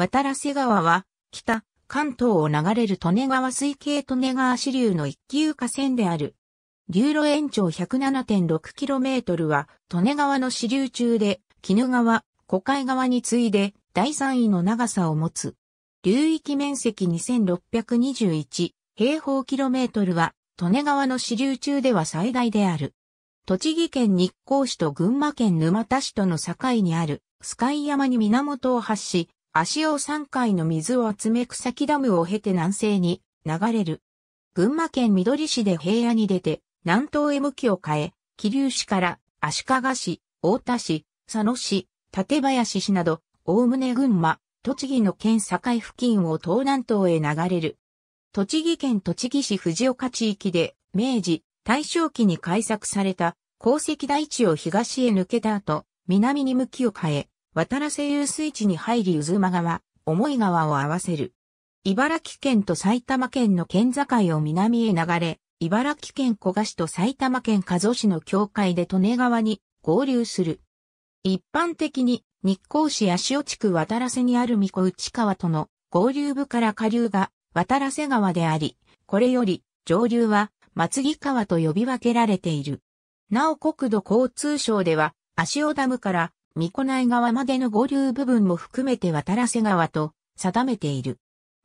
渡良瀬川は、北、関東を流れる利根川水系利根川支流の一級河川である。流路延長 107.6km は、利根川の支流中で、絹川、小海川に次いで、第3位の長さを持つ。流域面積2621平方キロメートルは、利根川の支流中では最大である。栃木県日光市と群馬県沼田市との境にある、スカイ山に源を発し、足尾山海の水を集め草木ダムを経て南西に流れる。群馬県緑市で平野に出て、南東へ向きを変え、桐生市から足利市、大田市、佐野市、館林市など、大宗群馬、栃木の県境付近を東南東へ流れる。栃木県栃木市藤岡地域で、明治、大正期に開削された鉱石台地を東へ抜けた後、南に向きを変え、渡良瀬遊水地に入り渦間川、重い川を合わせる。茨城県と埼玉県の県境を南へ流れ、茨城県古河市と埼玉県加須市の境界で利根川に合流する。一般的に日光市足尾地区渡良瀬にある三子内川との合流部から下流が渡良瀬川であり、これより上流は松木川と呼び分けられている。なお国土交通省では、足尾ダムから三子内川までの合流部分も含めて渡良瀬川と定めている。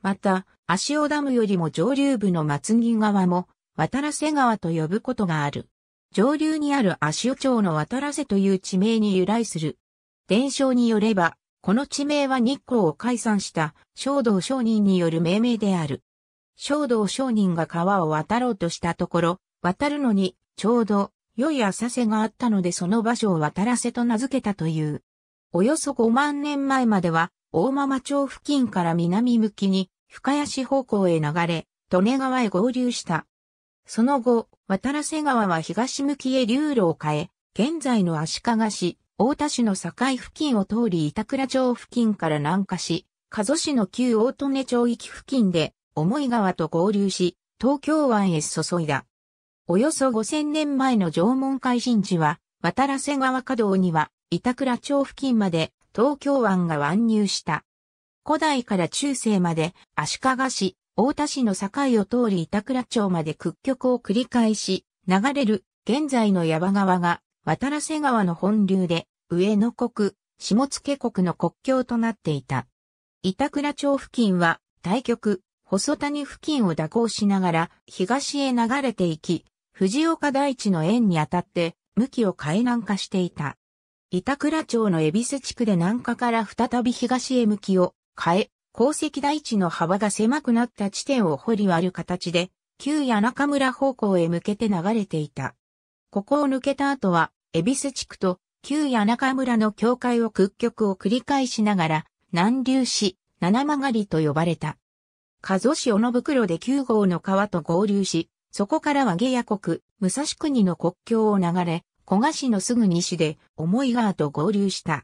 また、足尾ダムよりも上流部の松木川も渡良瀬川と呼ぶことがある。上流にある足尾町の渡良瀬という地名に由来する。伝承によれば、この地名は日光を解散した正道商人による命名である。正道商人が川を渡ろうとしたところ、渡るのにちょうど良い浅瀬があったのでその場所を渡らせと名付けたという。およそ5万年前までは大間町付近から南向きに深谷市方向へ流れ、利根川へ合流した。その後、渡良瀬川は東向きへ流路を変え、現在の足利市、大田市の境付近を通り板倉町付近から南下し、加須市の旧大利根町域付近で、重井川と合流し、東京湾へ注いだ。およそ5000年前の縄文海進時は、渡良瀬川稼働には、板倉町付近まで東京湾が湾入した。古代から中世まで足利市、大田市の境を通り板倉町まで屈曲を繰り返し、流れる現在の山川が渡良瀬川の本流で、上野国、下野国の国境となっていた。板倉町付近は、対極、細谷付近を蛇行しながら、東へ流れていき、藤岡大地の縁にあたって、向きを変え南下していた。板倉町の恵比寿地区で南下から再び東へ向きを変え、鉱石大地の幅が狭くなった地点を掘り割る形で、旧谷中村方向へ向けて流れていた。ここを抜けた後は、恵比寿地区と旧谷中村の境界を屈曲を繰り返しながら、南流し、七曲りと呼ばれた。加須市小野袋で9号の川と合流し、そこからは下野国、武蔵国の国境を流れ、古賀市のすぐ西で、重井川と合流した。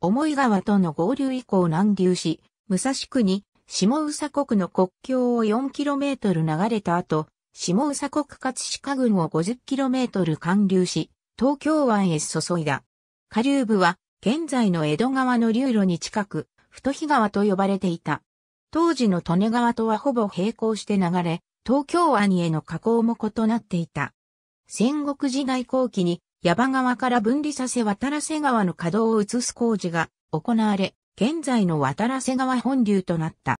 重井川との合流以降南流し、武蔵国、下宇佐国の国境を 4km 流れた後、下宇佐国葛飾郡を 50km 貫流し、東京湾へ注いだ。下流部は、現在の江戸川の流路に近く、太日川と呼ばれていた。当時の利根川とはほぼ並行して流れ、東京湾への河口も異なっていた。戦国時代後期に、山川から分離させ渡良瀬川の稼働を移す工事が行われ、現在の渡良瀬川本流となった。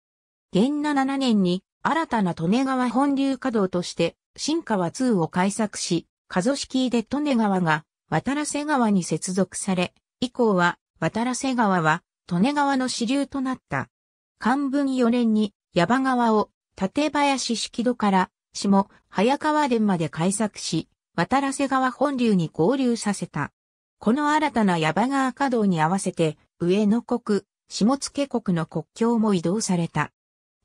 元那7年に、新たな利根川本流稼働として、新川2を開削し、加須式で利根川が渡良瀬川に接続され、以降は渡良瀬川は利根川の支流となった。漢文4年に山川を館林式戸から下早川殿まで開削し、渡良瀬川本流に合流させた。この新たな山川稼働に合わせて、上野国、下野国の国境も移動された。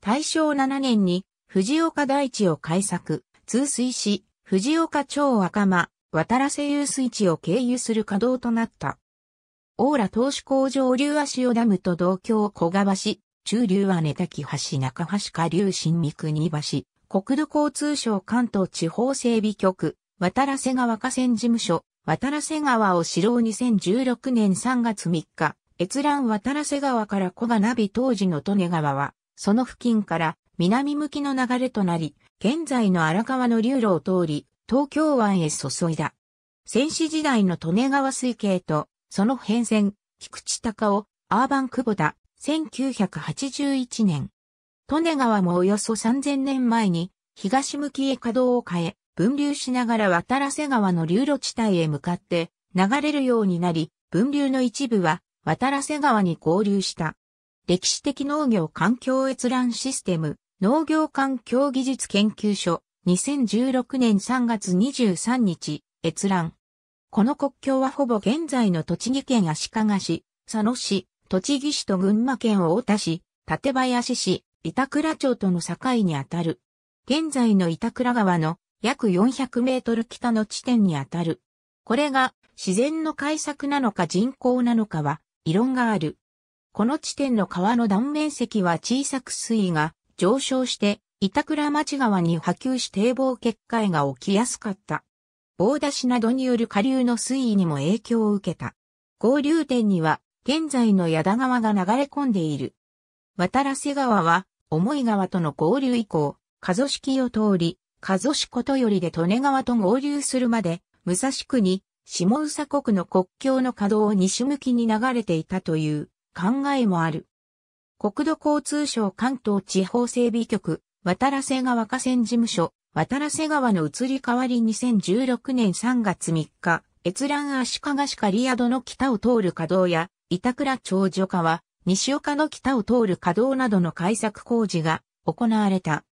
大正7年に藤岡大地を開削、通水し、藤岡町赤間、渡良瀬遊水地を経由する稼働となった。大浦投資工場流足尾ダムと同郷小川市、中流は寝滝橋中橋下流新三国橋、国土交通省関東地方整備局、渡良瀬川河川事務所、渡良瀬川を城2016年3月3日、閲覧渡良瀬川から小賀ナビ当時の利根川は、その付近から南向きの流れとなり、現在の荒川の流路を通り、東京湾へ注いだ。戦死時代の利根川水系と、その変遷、菊池隆夫、アーバン久保田、1981年。利根川もおよそ3000年前に、東向きへ稼働を変え、分流しながら渡良瀬川の流路地帯へ向かって流れるようになり、分流の一部は渡良瀬川に合流した。歴史的農業環境閲覧システム、農業環境技術研究所、2016年3月23日、閲覧。この国境はほぼ現在の栃木県足利市、佐野市、栃木市と群馬県太田市、館林市、板倉町との境にあたる。現在の板倉川の約400メートル北の地点にあたる。これが自然の開削なのか人工なのかは異論がある。この地点の川の断面積は小さく水位が上昇して板倉町川に波及し堤防決壊が起きやすかった。大出しなどによる下流の水位にも影響を受けた。合流点には現在の矢田川が流れ込んでいる。渡瀬川は、重い川との合流以降、加須式を通り、加須市ことよりで利根川と合流するまで、武蔵国、下宇佐国の国境の稼働を西向きに流れていたという考えもある。国土交通省関東地方整備局、渡瀬川河川事務所、渡瀬川の移り変わり2016年3月3日、閲覧足利市刈宿の北を通る稼働や、板倉町女川、西岡の北を通る稼働などの開削工事が行われた。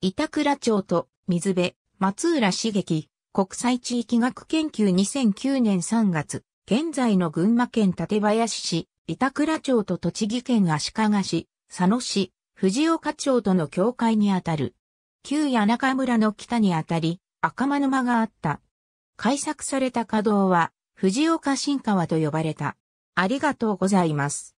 板倉町と水辺、松浦茂樹、国際地域学研究2009年3月、現在の群馬県館林市、板倉町と栃木県足利市、佐野市、藤岡町との境界にあたる。旧谷中村の北にあたり、赤間沼があった。開削された稼働は、藤岡新川と呼ばれた。ありがとうございます。